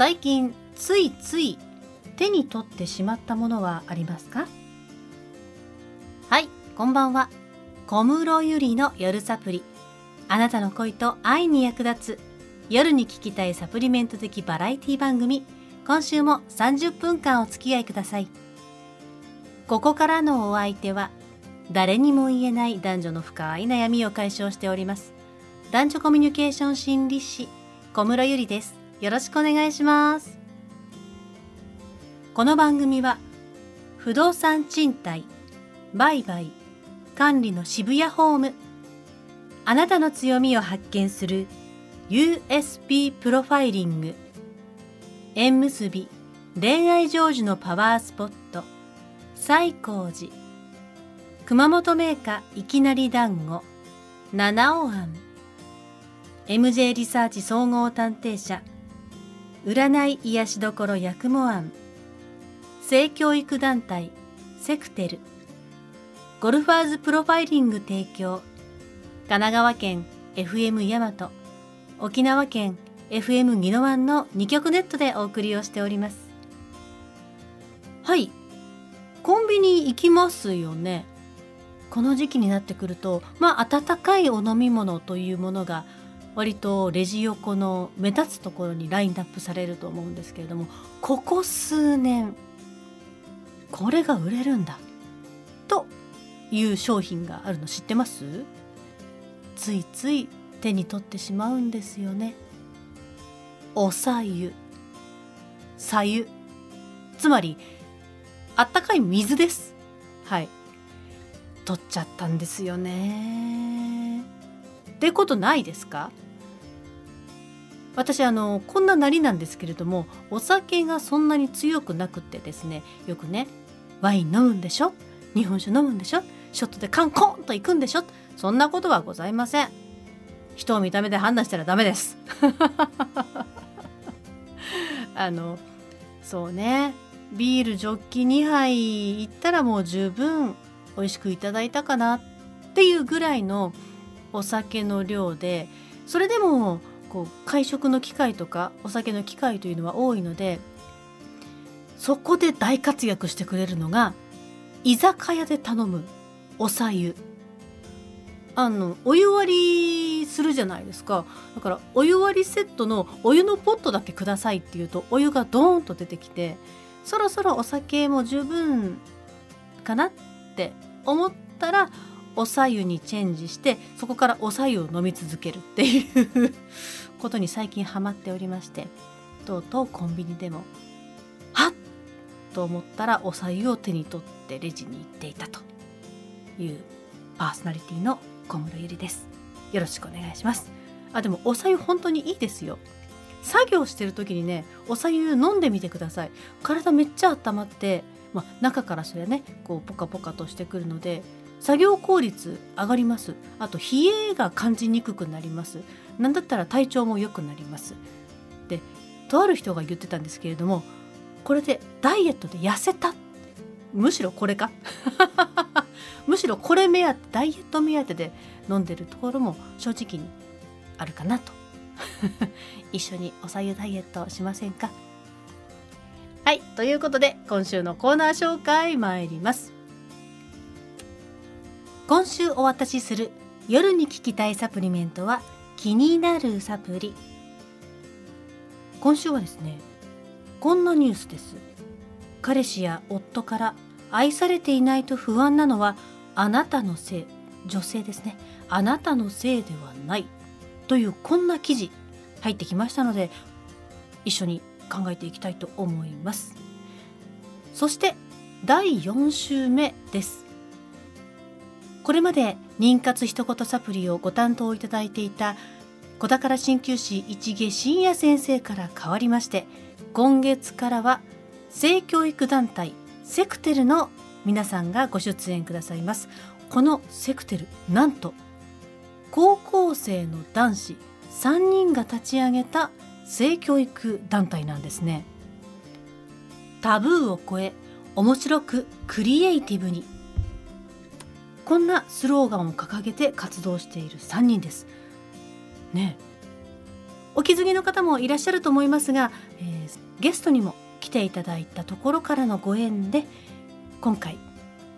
最近ついつい手に取ってしまったものはありますか？はいこんばんは。小室ゆりの夜サプリ。あなたの恋と愛に役立つ夜に聞きたいサプリメント的バラエティ番組。今週も30分間お付き合いください。ここからのお相手は誰にも言えない男女の深い悩みを解消しております。男女コミュニケーション心理師小室ゆりです。よろしくお願いします。この番組は不動産賃貸売買管理の渋谷ホームあなたの強みを発見する USB プロファイリング縁結び恋愛成就のパワースポット西光寺熊本メーカーいきなり団子七尾庵 MJ リサーチ総合探偵社占い癒しどころ八雲庵。性教育団体セクテル。ゴルファーズプロファイリング提供。神奈川県 FM 大和沖縄県 FM 宜野湾の2局ネットでお送りをしております。はい。コンビニ行きますよね。この時期になってくるとまあ温かいお飲み物というものが割とレジ横の目立つところにラインナップされると思うんですけれどもここ数年これが売れるんだという商品があるの知ってます？ついつい手に取ってしまうんですよね。おさゆ。さゆ。つまりあったかい水です。はい。取っちゃったんですよね。ってことないですか？私あのこんななりなんですけれどもお酒がそんなに強くなくってですねよくねワイン飲むんでしょ？日本酒飲むんでしょ？ショットでカンコンと行くんでしょ？そんなことはございません。人を見た目で判断したらダメです。あのそうね。ビールジョッキ2杯いったらもう十分美味しくいただいたかなっていうぐらいのお酒の量でそれでもこう会食の機会とかお酒の機会というのは多いのでそこで大活躍してくれるのが居酒屋で頼むおさゆ。あのお湯割りするじゃないですか。だからお湯割りセットのお湯のポットだけくださいっていうとお湯がドーンと出てきてそろそろお酒も十分かなって思ったらおさゆにチェンジしてそこからおさゆを飲み続けるっていうことに最近ハマっておりましてとうとうコンビニでもはっと思ったらおさゆを手に取ってレジに行っていたというパーソナリティの小室ゆりです。よろしくお願いします。あでもおさゆ本当にいいですよ。作業してる時にねおさゆ飲んでみてください。体めっちゃ温まってまあ、中からそれねこうポカポカとしてくるので作業効率上がります。あと冷えが感じにくくなります。なんだったら体調も良くなります。でとある人が言ってたんですけれどもこれでダイエットで痩せた？むしろこれか？むしろこれ目当てダイエット目当てで飲んでるところも正直にあるかなと。一緒におさゆダイエットしませんか？はいということで今週のコーナー紹介参ります。今週お渡しする夜に聞きたいサプリメントは気になるサプリ。今週はですねこんなニュースです。彼氏や夫から愛されていないと不安なのはあなたのせい。女性ですね。あなたのせいではない。というこんな記事入ってきましたので一緒に考えていきたいと思います。そして第4週目です。これまで妊活一言サプリをご担当いただいていた小宝鍼灸師一毛真也先生から変わりまして今月からは性教育団体セクテルの皆さんがご出演くださいます。このセクテルなんと高校生の男子3人が立ち上げた性教育団体なんですね。タブーを超え面白くクリエイティブにこんなスローガンを掲げて活動している3人です。ねお気づきの方もいらっしゃると思いますが、えー、ゲストにも来ていただいたところからのご縁で今回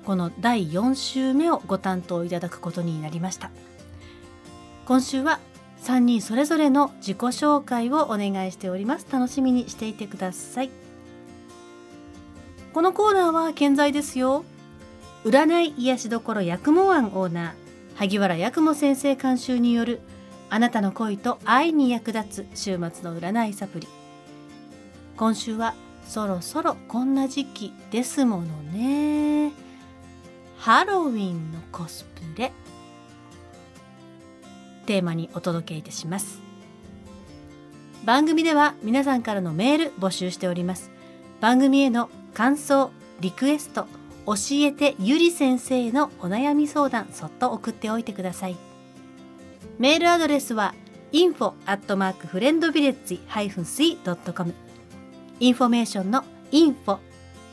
この第4週目をご担当いただくことになりました。今週は3人それぞれの自己紹介をお願いしております。楽しみにしていてください。このコーナーは健在ですよ。占い癒しどころ八雲庵オーナー萩原八雲先生監修によるあなたの恋と愛に役立つ週末の占いサプリ。今週はそろそろこんな時期ですものね。ハロウィンのコスプレ。テーマにお届けいたします。番組では皆さんからのメール募集しております。番組への感想リクエスト教えてゆり先生のお悩み相談そっと送っておいてください。メールアドレスは info アットマークフレンドビレッジ -c.com インフォメーションのインフォ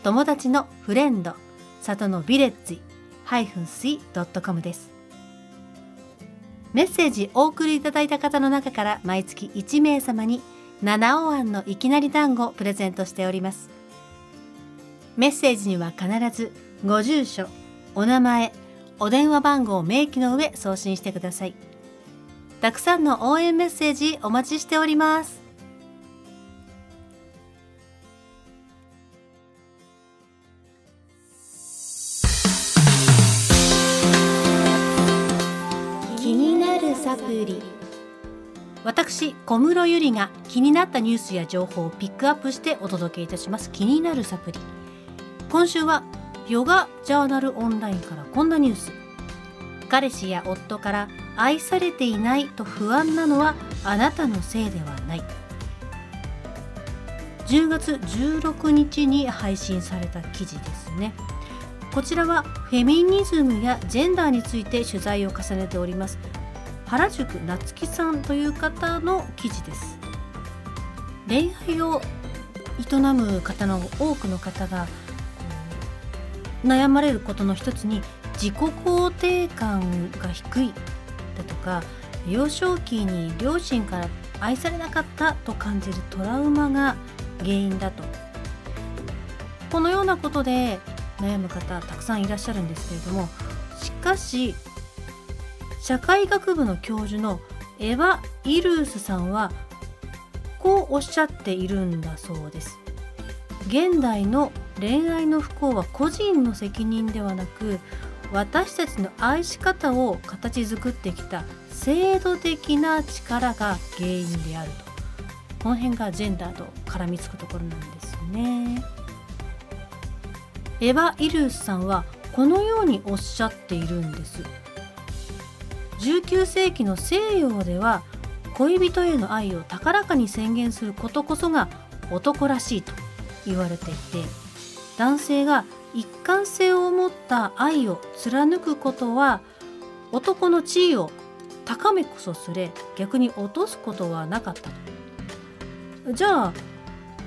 友達のフレンド里のビレッジ -c.com です。メッセージお送りいただいた方の中から毎月1名様に七尾庵のいきなり団子をプレゼントしております。メッセージには必ずご住所お名前お電話番号を明記の上送信してください。たくさんの応援メッセージお待ちしております。気になるサプリ。私小室ゆりが気になったニュースや情報をピックアップしてお届けいたします。気になるサプリ今週はヨガジャーナルオンラインからこんなニュース。彼氏や夫から愛されていないと不安なのはあなたのせいではない。10月16日に配信された記事ですね。こちらはフェミニズムやジェンダーについて取材を重ねております原宿夏樹さんという方の記事です。恋愛を営む方の多くの方が悩まれることの一つに自己肯定感が低いだとか幼少期に両親から愛されなかったと感じるトラウマが原因だとこのようなことで悩む方たくさんいらっしゃるんですけれどもしかし社会学部の教授のエヴァ・イルースさんはこうおっしゃっているんだそうです。現代の恋愛の不幸は個人の責任ではなく私たちの愛し方を形作ってきた制度的な力が原因であると。この辺がジェンダーと絡みつくところなんですね。エヴァ・イルースさんはこのようにおっしゃっているんです。19世紀の西洋では恋人への愛を高らかに宣言することこそが男らしいと言われていて男性が一貫性を持った愛を貫くことは男の地位を高めこそすれ逆に落とすことはなかった。とじゃあ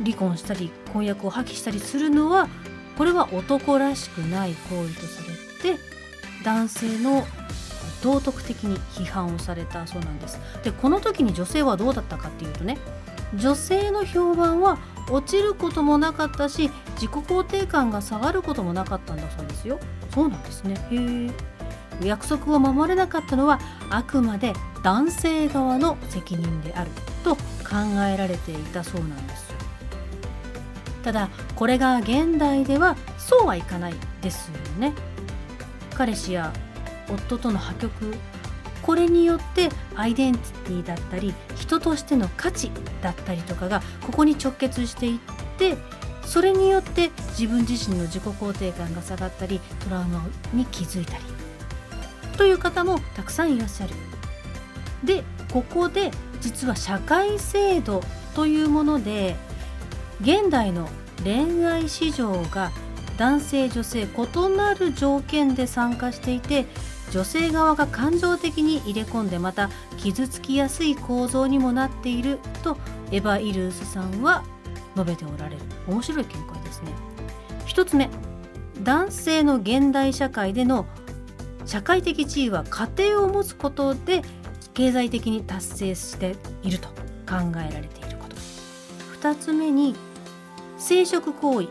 離婚したり婚約を破棄したりするのはこれは男らしくない行為とされて男性の道徳的に批判をされたそうなんです。でこの時に女性はどうだったかっていうとね女性の評判は落ちることもなかったし自己肯定感が下がることもなかったんだそうですよ。そうなんですね。へえ。約束を守れなかったのはあくまで男性側の責任であると考えられていたそうなんですただこれが現代ではそうはいかないですよね。彼氏や夫との破局これによってアイデンティティだったり人としての価値だったりとかがここに直結していってそれによって自分自身の自己肯定感が下がったりトラウマに気づいたりという方もたくさんいらっしゃる。でここで実は社会制度というもので現代の恋愛市場が男性女性異なる条件で参加していて女性側が感情的に入れ込んでまた傷つきやすい構造にもなっているとエヴァ・イルースさんは述べておられる。面白い見解ですね。一つ目男性の現代社会での社会的地位は家庭を持つことで経済的に達成していると考えられていること。2つ目に生殖行為。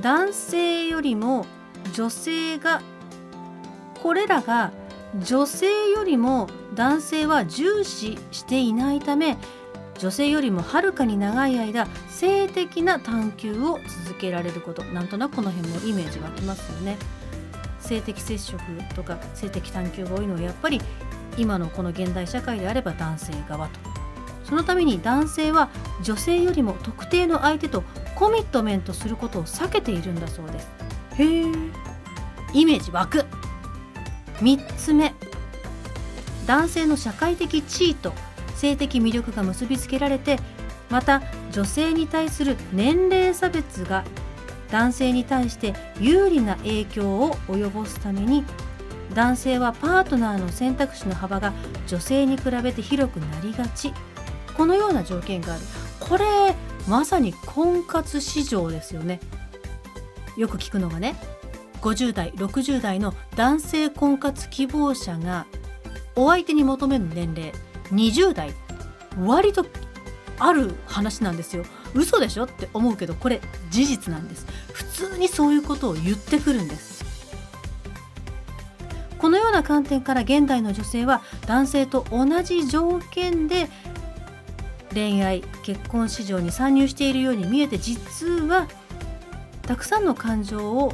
男性よりも女性がこれらが女性よりも男性は重視していないため女性よりもはるかに長い間性的な探求を続けられること。なんとなくこの辺もイメージ湧きますよね。性的接触とか性的探求が多いのはやっぱり今のこの現代社会であれば男性側と。そのために男性は女性よりも特定の相手とコミットメントすることを避けているんだそうです。へえイメージ湧く3つ目。男性の社会的地位と性的魅力が結びつけられてまた女性に対する年齢差別が男性に対して有利な影響を及ぼすために男性はパートナーの選択肢の幅が女性に比べて広くなりがち。このような条件がある。これまさに婚活市場ですよね。よく聞くのがね50代60代の男性婚活希望者がお相手に求める年齢20代割とある話なんですよ。嘘でしょ？って思うけどこれ事実なんです。普通にそういうことを言ってくるんです。このような観点から現代の女性は男性と同じ条件で恋愛結婚市場に参入しているように見えて実はたくさんの感情を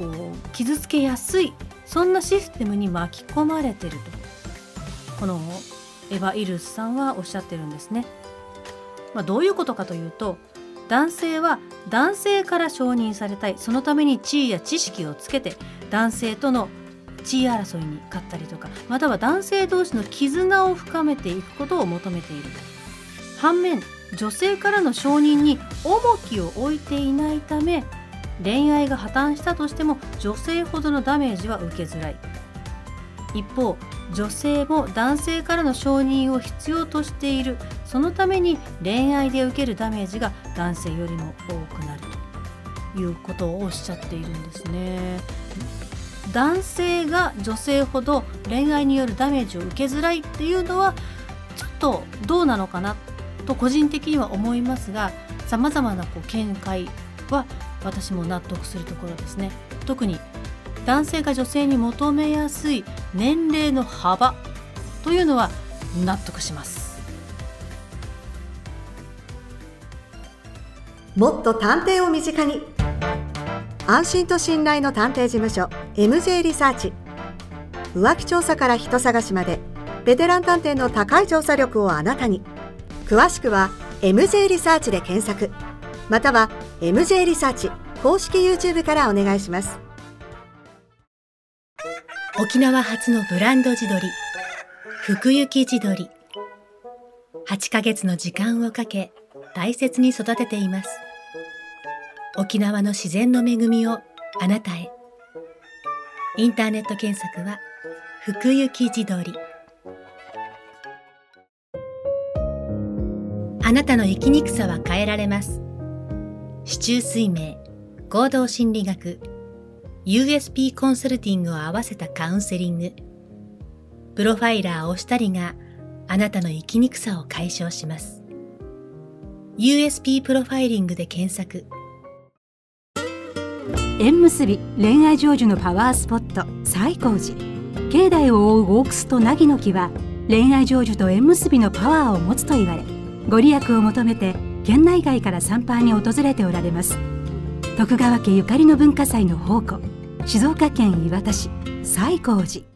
こう傷つけやすいそんなシステムに巻き込まれてるとこのエヴァ・イルスさんはおっしゃってるんですね。まあ、どういうことかというと男性は男性から承認されたいそのために地位や知識をつけて男性との地位争いに勝ったりとかまたは男性同士の絆を深めていくことを求めている反面女性からの承認に重きを置いていないため恋愛が破綻したとしても女性ほどのダメージは受けづらい。一方女性も男性からの承認を必要としている。そのために恋愛で受けるダメージが男性よりも多くなる。ということをおっしゃっているんですね。男性が女性ほど恋愛によるダメージを受けづらいっていうのはちょっとどうなのかなと個人的には思いますがさまざまなこう見解は私も納得するところですね。特に男性が女性に求めやすい年齢の幅というのは納得します。もっと探偵を身近に。安心と信頼の探偵事務所 MJ リサーチ。浮気調査から人探しまでベテラン探偵の高い調査力をあなたに。詳しくは MJ リサーチで検索。または MJ リサーチ公式 YouTube からお願いします。沖縄初のブランド地鶏福行地鶏。8ヶ月の時間をかけ大切に育てています。沖縄の自然の恵みをあなたへ。インターネット検索は福行地鶏。あなたの生きにくさは変えられます。市中水明合同心理学 USP コンサルティングを合わせたカウンセリング。プロファイラーをしたりがあなたの生きにくさを解消します。USP プロファイリングで検索。縁結び恋愛成就のパワースポット西光寺境内を覆う大楠と凪の木は恋愛成就と縁結びのパワーを持つと言われご利益を求めて県内外から参拝に訪れておられます。徳川家ゆかりの文化祭の宝庫静岡県磐田市西光寺。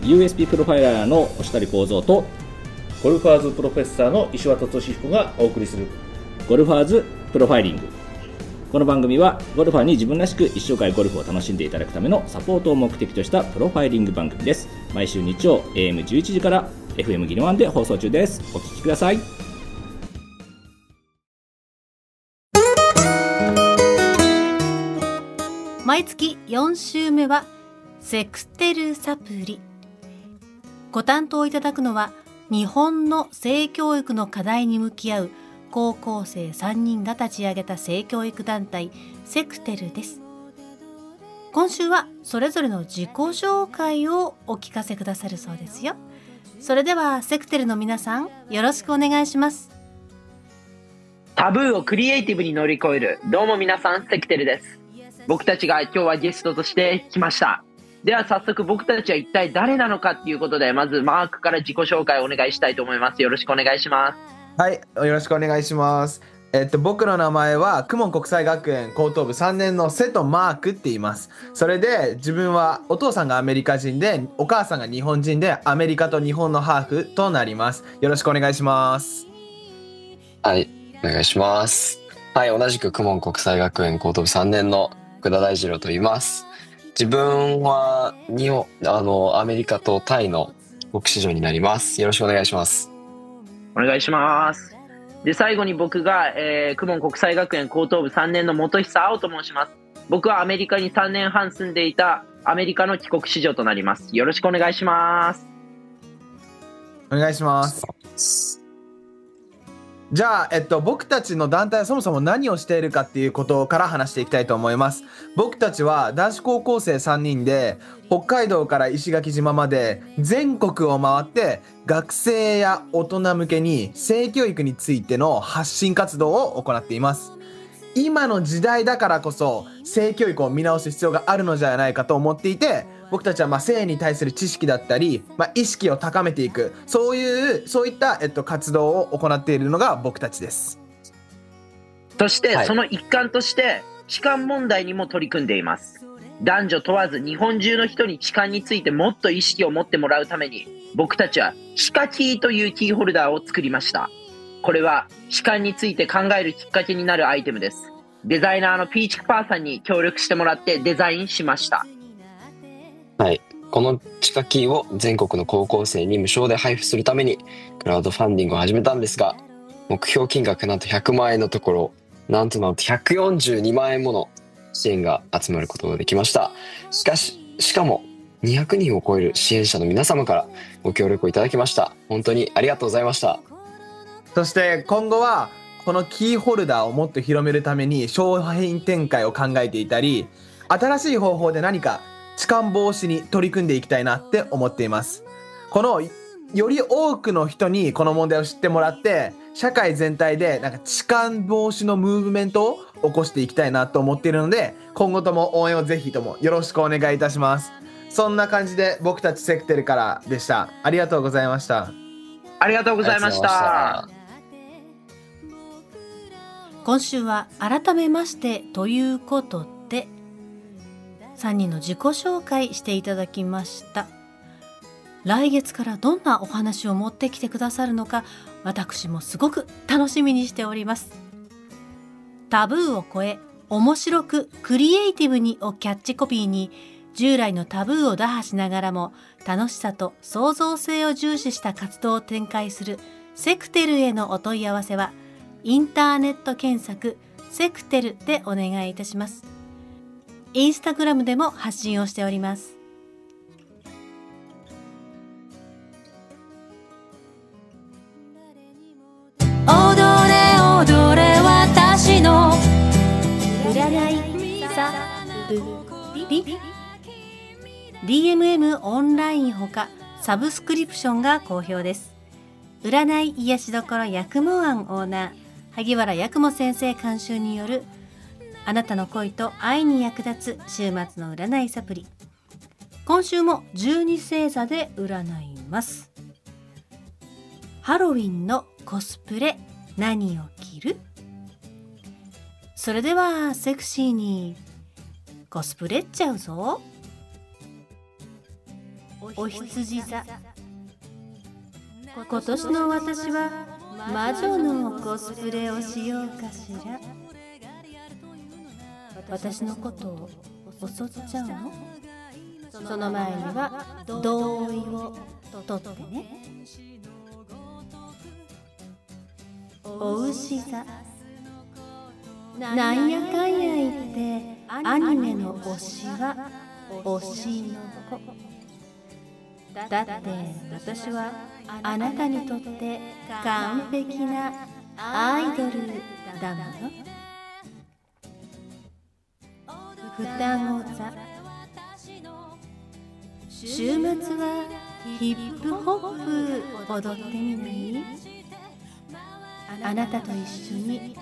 USP プロファイラーの押谷幸三とゴルファーズプロフェッサーの石渡俊彦がお送りするゴルファーズプロファイリング。この番組はゴルファーに自分らしく一生涯ゴルフを楽しんでいただくためのサポートを目的としたプロファイリング番組です。毎週日曜 AM11 時から FM ギリワンで放送中です。お聞きください。毎月4週目はセクテルサプリご担当いただくのは日本の性教育の課題に向き合う高校生3人が立ち上げた性教育団体セクテルです今週はそれぞれの自己紹介をお聞かせくださるそうですよそれではセクテルの皆さんよろしくお願いしますタブーをクリエイティブに乗り越える。どうも皆さん、セクテルです。僕たちが今日はゲストとして来ました。では早速僕たちは一体誰なのかっていうことで、まずマークから自己紹介をお願いしたいと思います。よろしくお願いします。はい、よろしくお願いします。えっと、僕の名前は、公文国際学園高等部3年の瀬戸マークって言います。それで、自分はお父さんがアメリカ人で、お母さんが日本人で、アメリカと日本のハーフとなります。よろしくお願いします。はい、お願いします。はい、同じく公文国際学園高等部3年の福田大二郎と言います。自分は日本、あの、アメリカとタイの帰国子女になります。よろしくお願いします。お願いします。で、最後に僕が、えー、クモン国際学園高等部3年の本久青と申します。僕はアメリカに3年半住んでいたアメリカの帰国子女となります。よろしくお願いします。お願いします。じゃあ、えっと、僕たちの団体はそもそも何をしているかっていうことから話していきたいと思います。僕たちは男子高校生3人で北海道から石垣島まで全国を回って学生や大人向けに性教育についての発信活動を行っています。今の時代だからこそ性教育を見直す必要があるのではないかと思っていて僕たちはまあ性に対する知識だったり、まあ、意識を高めていくそういうそういった、えっと、活動を行っているのが僕たちです。そして、はいその一環として、痴漢問題にも取り組んでいます。男女問わず日本中の人に痴漢についてもっと意識を持ってもらうために、僕たちはシカキーというキーホルダーを作りました。これは痴漢について考えるきっかけになるアイテムです。デザイナーのピーチクパーさんに協力してもらってデザインしました。はい。この地下キーを全国の高校生に無償で配布するためにクラウドファンディングを始めたんですが、目標金額なんと100万円のところ、なんとなんと142万円もの支援が集まることができました。しかし、しかも200人を超える支援者の皆様からご協力をいただきました。本当にありがとうございました。そして今後はこのキーホルダーをもっと広めるために商品展開を考えていたり新しい方法で何か痴漢防止に取り組んでいきたいなって思っています。このより多くの人にこの問題を知ってもらって社会全体でなんか痴漢防止のムーブメントを起こしていきたいなと思っているので今後とも応援をぜひともよろしくお願いいたします。そんな感じで僕たちセクテルからでした。ありがとうございました。ありがとうございました。今週は改めましてということで3人の自己紹介していただきました。来月からどんなお話を持ってきてくださるのか私もすごく楽しみにしております。タブーを超え面白くクリエイティブにをキャッチコピーに従来のタブーを打破しながらも楽しさと創造性を重視した活動を展開するセクテルへのお問い合わせはインターネット検索セクテルでお願いいたします。インスタグラムでも発信をしております。踊れ踊れ私の。占いサブリ DMM オンラインほかサブスクリプションが好評です。占い癒しどころ八雲庵オーナー萩原八雲先生監修によるあなたの恋と愛に役立つ週末の占いサプリ。今週も12星座で占います。ハロウィンのコスプレ何を着る？それではセクシーにコスプレっちゃうぞ。お羊座。今年の私は魔女のコスプレをしようかしら。私のことを襲っちゃうの？その前には同意を取ってね。お牛座。なんやかんや言ってアニメの推しは推しの子。だって私はあなたにとって完璧なアイドルだもの。双子座。週末はヒップホップ踊ってみない？あなたと一緒に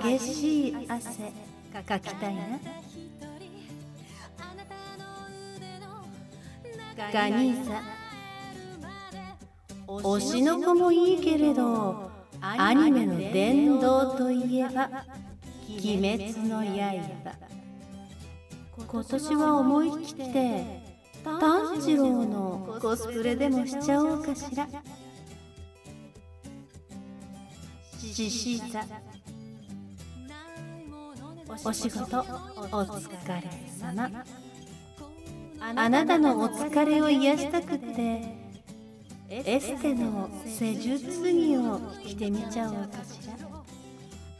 激しい汗かきたいな？ガニーサ推しの子もいいけれどアニメの殿堂といえば「鬼滅の刃」今年は思い切って炭治郎のコスプレでもしちゃおうかしら。獅子座。お仕事お疲れ様。あなたのお疲れを癒したくてエステの施術着を着てみちゃおうかしら。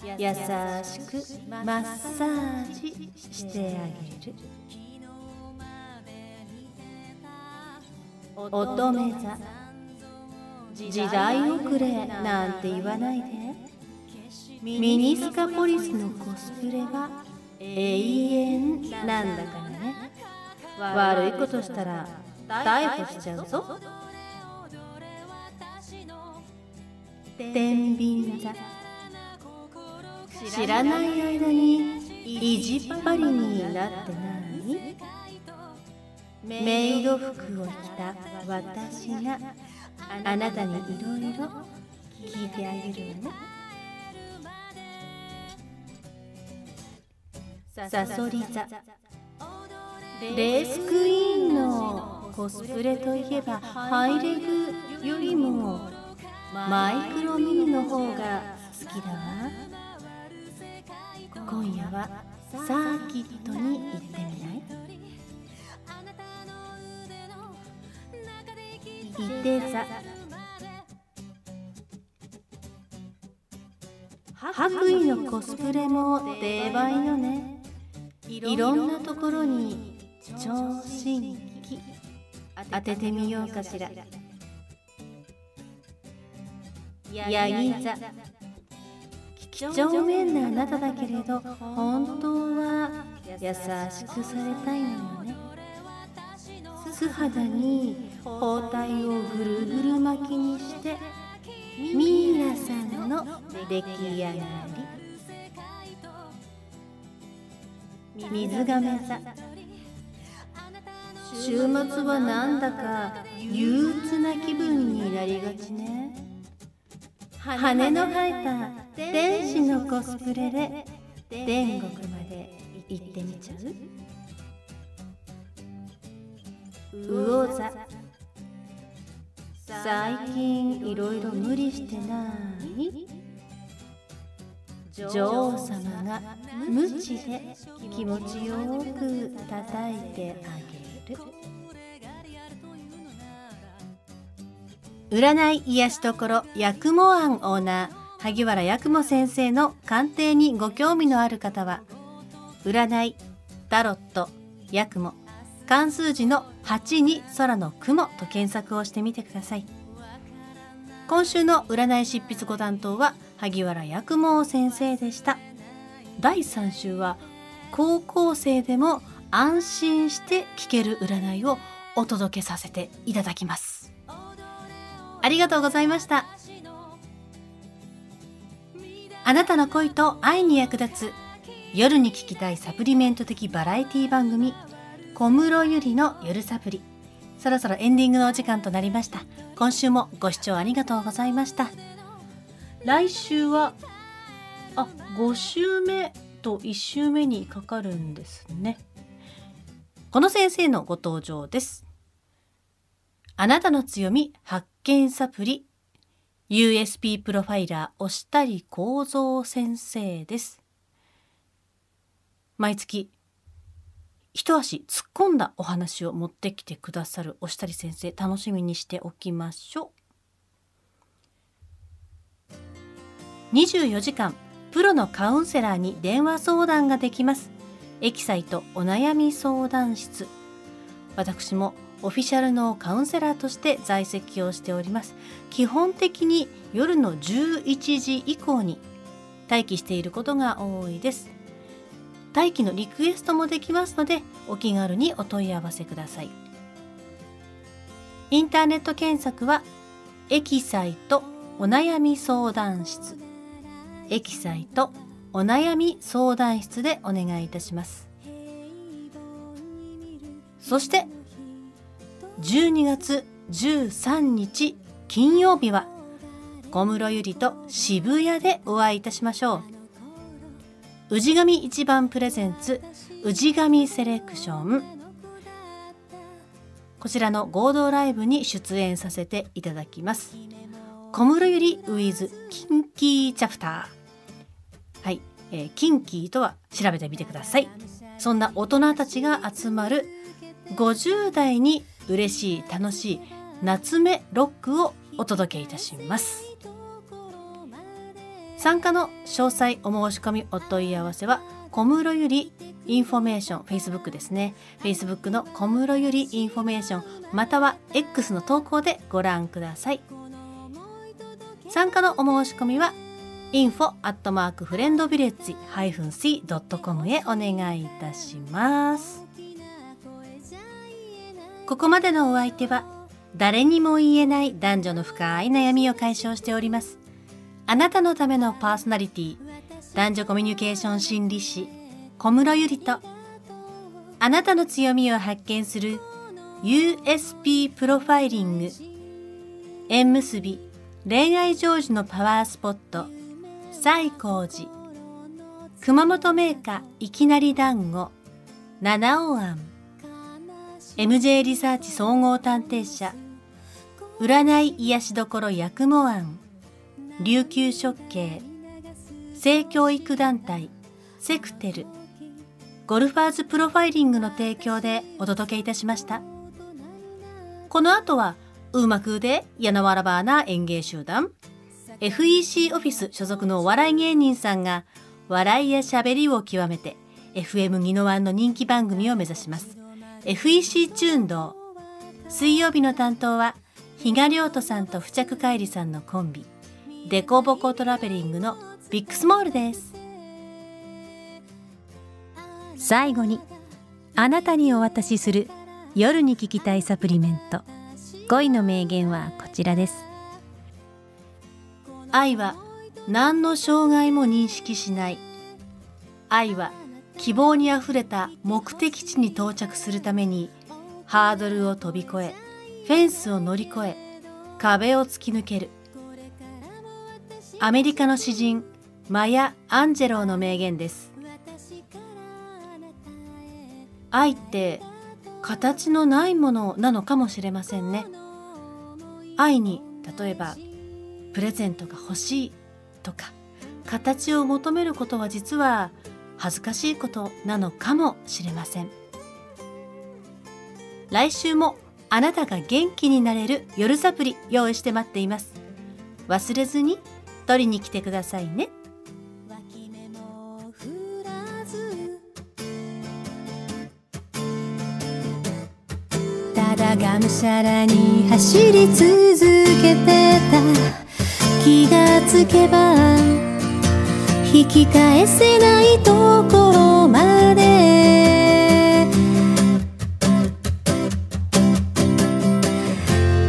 優しくマッサージしてあげる。乙女座。時代遅れなんて言わないで。ミニスカポリスのコスプレは永遠なんだからね。悪いことしたら逮捕しちゃうぞ。天秤座。知らない間に意地っ張りになってない？メイド服を着た私があなたにいろいろ聞いてあげるわね。サソリ座。レースクイーンのコスプレといえばハイレグよりもマイクロミニの方が好きだわ。今夜はサーキットに行ってみない？いて座白衣のコスプレも定番よね。いろんなところに聴診器当ててみようかしら。ヤギ座几帳面なあなただけれど本当は優しくされたいのよね。素肌に包帯をぐるぐる巻きにしてミイラさんの出来上がり。水亀座。週末はなんだか憂鬱な気分になりがちね。羽の生えた天使のコスプレで天国まで行ってみちゃう？魚座最近いろいろ無理してない？女王様が無知で気持ちよく叩いてあげる。占い癒しどころ八雲庵オーナー。萩原八雲先生の鑑定にご興味のある方は占いタロット八雲漢数字の8に空の雲と検索をしてみてください。今週の占い執筆ご担当は萩原八雲先生でした。第3週は高校生でも安心して聞ける占いをお届けさせていただきます。ありがとうございました。あなたの恋と愛に役立つ夜に聞きたいサプリメント的バラエティ番組小室ゆりの夜サプリ。そろそろエンディングのお時間となりました。今週もご視聴ありがとうございました。来週はあ5週目と1週目にかかるんですね。この先生のご登場です。あなたの強み発見サプリ。USP プロファイラー押したり構造先生です。毎月一足突っ込んだお話を持ってきてくださる押したり先生楽しみにしておきましょう。24時間プロのカウンセラーに電話相談ができます。エキサイトお悩み相談室。私もオフィシャルのカウンセラーとして在籍をしております。基本的に夜の11時以降に待機していることが多いです。待機のリクエストもできますのでお気軽にお問い合わせください。インターネット検索はエキサイトお悩み相談室。エキサイトお悩み相談室でお願いいたします。そして12月13日金曜日は小室ゆりと渋谷でお会いいたしましょう。氏神一番プレゼンツ氏神セレクション。こちらの合同ライブに出演させていただきます。小室ゆり with Kinky Chapter。はい、えー、 kinky とは調べてみてください。そんな大人たちが集まる50代に嬉しい楽しい夏目ロックをお届けいたします。参加の詳細お申し込みお問い合わせは小室ゆり information Facebook ですね。Facebook の小室ゆりインフォメーションまたは X の投稿でご覧ください。参加のお申し込みは info アットマークフレンドビレッジ -c.com へお願いいたします。ここまでのお相手は誰にも言えない男女の深い悩みを解消しております。あなたのためのパーソナリティ男女コミュニケーション心理師小室ゆりとあなたの強みを発見する USP プロファイリング縁結び恋愛成就のパワースポット西光寺熊本メーカーいきなり団子七尾庵。MJ リサーチ総合探偵社。占い癒しどころ八雲庵琉球食系。性教育団体。セクテル。ゴルファーズプロファイリングの提供でお届けいたしました。この後はうまくでやなわらばーな演芸集団。FEC オフィス所属のお笑い芸人さんが笑いやしゃべりを極めて FM ギノワンの人気番組を目指します。FEC チューン堂水曜日の担当は比嘉亮斗さんと付着海里さんのコンビデコボコトラベリングのビッグスモールです。最後にあなたにお渡しする夜に聞きたいサプリメント。恋の名言はこちらです。愛は何の障害も認識しない。愛は希望にあふれた目的地に到着するためにハードルを飛び越えフェンスを乗り越え壁を突き抜ける。アメリカの詩人マヤ・アンジェローの名言です。愛って形のないものなのかもしれませんね。愛に例えばプレゼントが欲しいとか形を求めることは実は恥ずかしいことなのかもしれません。来週もあなたが元気になれる夜サプリ用意して待っています。忘れずに取りに来てくださいね。ただがむしゃらに走り続けてた。気がつけば引き返せないところまで。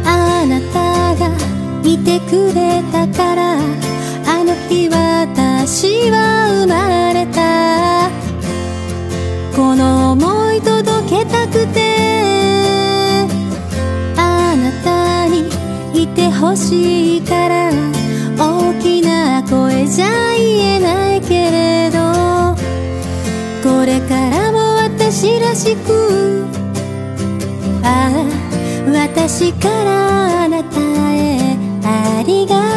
あなたがいてくれたからあの日私は生まれた。この想い届けたくてあなたにいてほしいから大きな声じゃえないけれどこれからも私らしくああ私からあなたへありがとう。